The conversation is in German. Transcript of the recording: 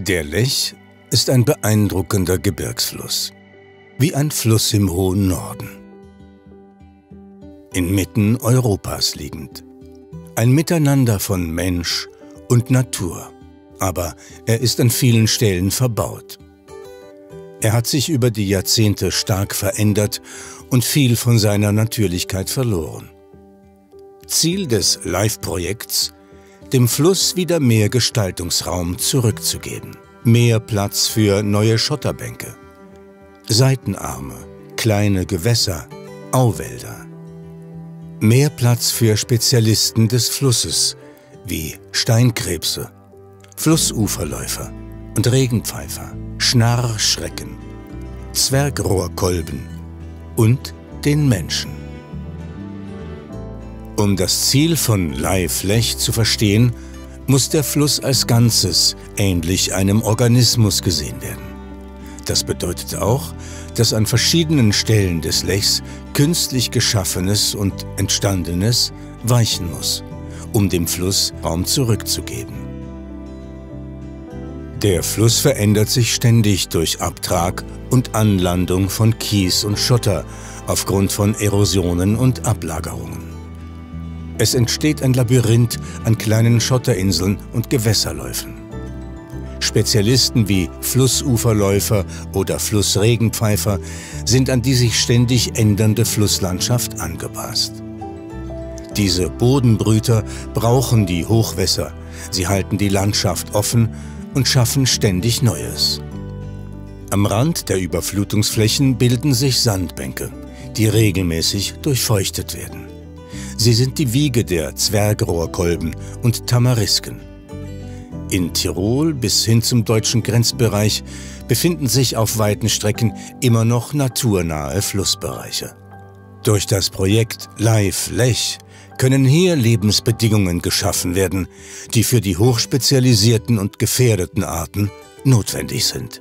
Der Lech ist ein beeindruckender Gebirgsfluss, wie ein Fluss im hohen Norden. Inmitten Europas liegend. Ein Miteinander von Mensch und Natur, aber er ist an vielen Stellen verbaut. Er hat sich über die Jahrzehnte stark verändert und viel von seiner Natürlichkeit verloren. Ziel des Live-Projekts dem Fluss wieder mehr Gestaltungsraum zurückzugeben. Mehr Platz für neue Schotterbänke, Seitenarme, kleine Gewässer, Auwälder. Mehr Platz für Spezialisten des Flusses wie Steinkrebse, Flussuferläufer und Regenpfeifer, Schnarrschrecken, Zwergrohrkolben und den Menschen. Um das Ziel von Live Lech zu verstehen, muss der Fluss als Ganzes ähnlich einem Organismus gesehen werden. Das bedeutet auch, dass an verschiedenen Stellen des Lechs künstlich Geschaffenes und Entstandenes weichen muss, um dem Fluss Raum zurückzugeben. Der Fluss verändert sich ständig durch Abtrag und Anlandung von Kies und Schotter aufgrund von Erosionen und Ablagerungen. Es entsteht ein Labyrinth an kleinen Schotterinseln und Gewässerläufen. Spezialisten wie Flussuferläufer oder Flussregenpfeifer sind an die sich ständig ändernde Flusslandschaft angepasst. Diese Bodenbrüter brauchen die Hochwässer, sie halten die Landschaft offen und schaffen ständig Neues. Am Rand der Überflutungsflächen bilden sich Sandbänke, die regelmäßig durchfeuchtet werden. Sie sind die Wiege der Zwergrohrkolben und Tamarisken. In Tirol bis hin zum deutschen Grenzbereich befinden sich auf weiten Strecken immer noch naturnahe Flussbereiche. Durch das Projekt Live Lech können hier Lebensbedingungen geschaffen werden, die für die hochspezialisierten und gefährdeten Arten notwendig sind.